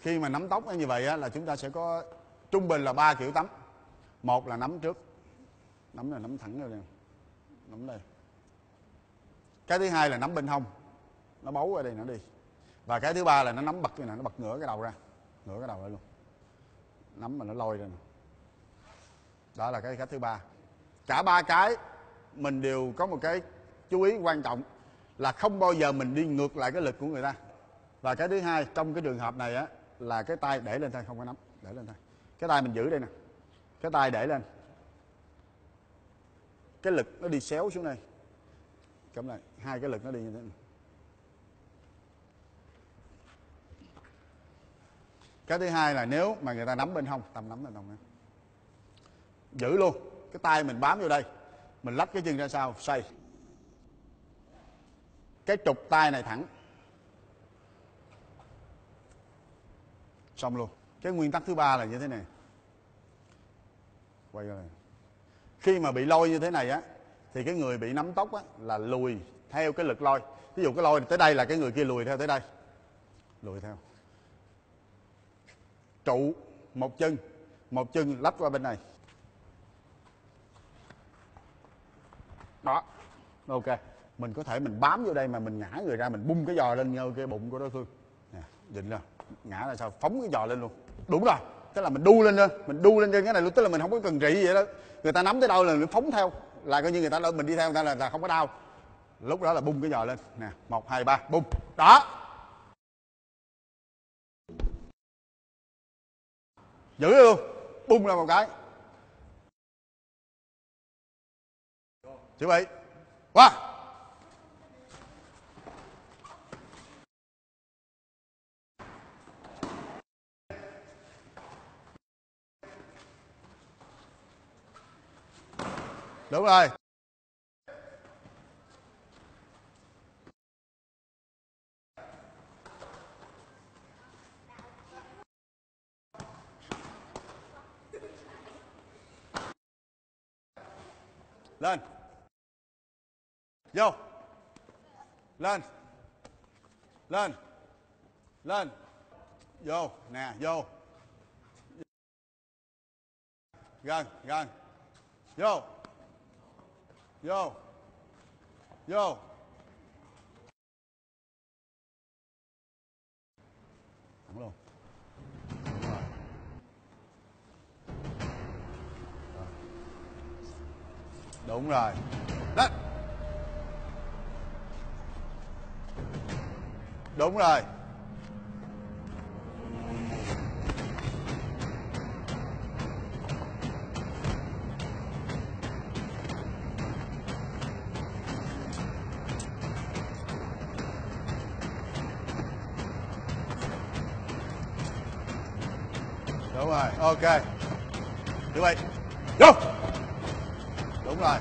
khi mà nắm tóc như vậy á, là chúng ta sẽ có trung bình là ba kiểu tắm. Một là nắm trước. Nắm là nắm thẳng rồi nè nắm đây. Cái thứ hai là nắm bên hông. Nó bấu ở đây nó đi. Và cái thứ ba là nó nắm bật như này nó bật ngửa cái đầu ra. Ngửa cái đầu ra luôn. Nắm mà nó lôi ra nè. Đó là cái cách thứ ba. Cả ba cái mình đều có một cái chú ý quan trọng là không bao giờ mình đi ngược lại cái lực của người ta. Và cái thứ hai trong cái trường hợp này á là cái tay để lên thôi không có nắm, để lên thôi cái tay mình giữ đây nè. Cái tay để lên. Cái lực nó đi xéo xuống đây. Cắm lại. Hai cái lực nó đi như thế này. Cái thứ hai là nếu mà người ta nắm bên hông, tầm nắm bên hông giữ luôn. Cái tay mình bám vô đây. Mình lách cái chân ra sau, xoay. Cái trục tay này thẳng. Xong luôn. Cái nguyên tắc thứ ba là như thế này. Quay ra này khi mà bị lôi như thế này á, thì cái người bị nắm tóc á, là lùi theo cái lực lôi. Ví dụ cái lôi tới đây là cái người kia lùi theo tới đây. Lùi theo. Trụ một chân. Một chân lách qua bên này. Đó. Ok. Mình có thể mình bám vô đây mà mình ngã người ra, mình bung cái giò lên ngay cái bụng của đối phương. Nè định ra ngã là sao? Phóng cái giò lên luôn. Đúng rồi. Tức là mình đu lên lên mình đu lên trên cái này luôn. Tức là mình không có cần trị gì vậy đó người ta nắm tới đâu là mình phóng theo. Là coi như người ta đâu mình đi theo người ta là, là không có đau. Lúc đó là bung cái giò lên. Nè một hai ba bung. Đó. Giữ luôn. Bung ra một cái. Chuẩn bị. Qua. Đúng rồi. Lên. Vô. Lên. Lên. Lên. Vô. Nè vô. Gần gần. Vô. Yo. Yo. thẳng luôn đúng rồi. Lên đúng rồi. Đúng rồi ok. Chuẩn bị vô đúng rồi.